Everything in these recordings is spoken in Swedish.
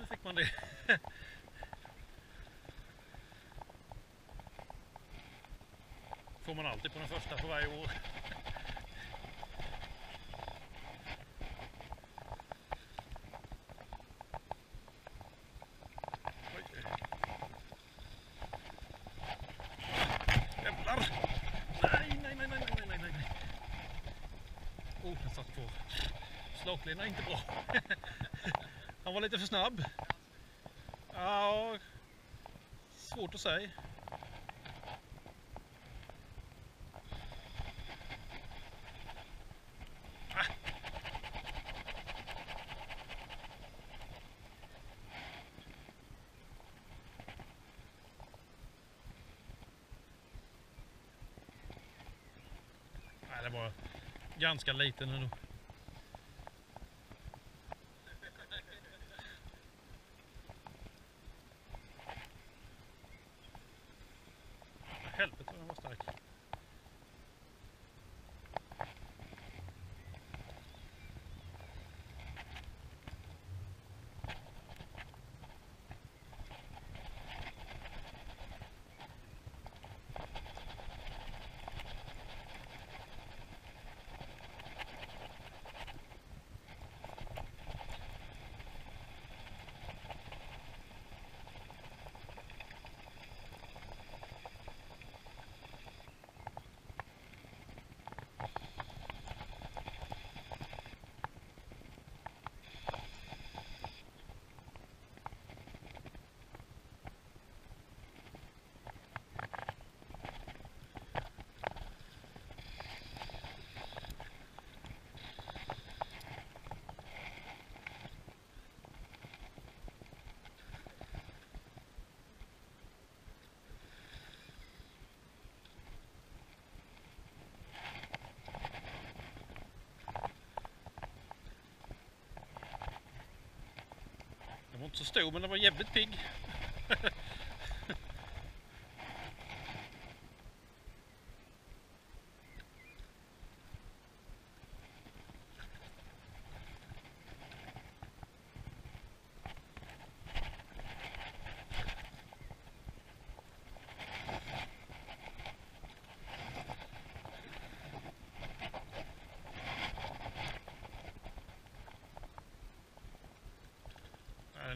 nu fick man det. Får man alltid på den första på varje år. Oj. Jävlar! Nej, nej, nej, nej, nej, nej, den oh, satt är inte bra. Han var lite för snabb. Ja, svårt att säga. Nej, det var ganska liten ändå. Helvete vad den var stark. Så stor men den var jävligt pigg.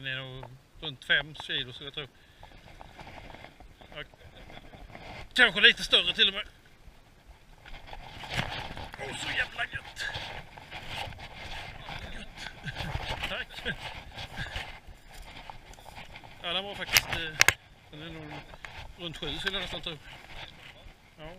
Den är nog runt 5 kilo så jag tror. Kanske lite större till och med. Åh, så jävla gött! Gött. Tack! Ja, den var faktiskt... Eh, den är nog runt 7 skulle jag nästan tro. Ja.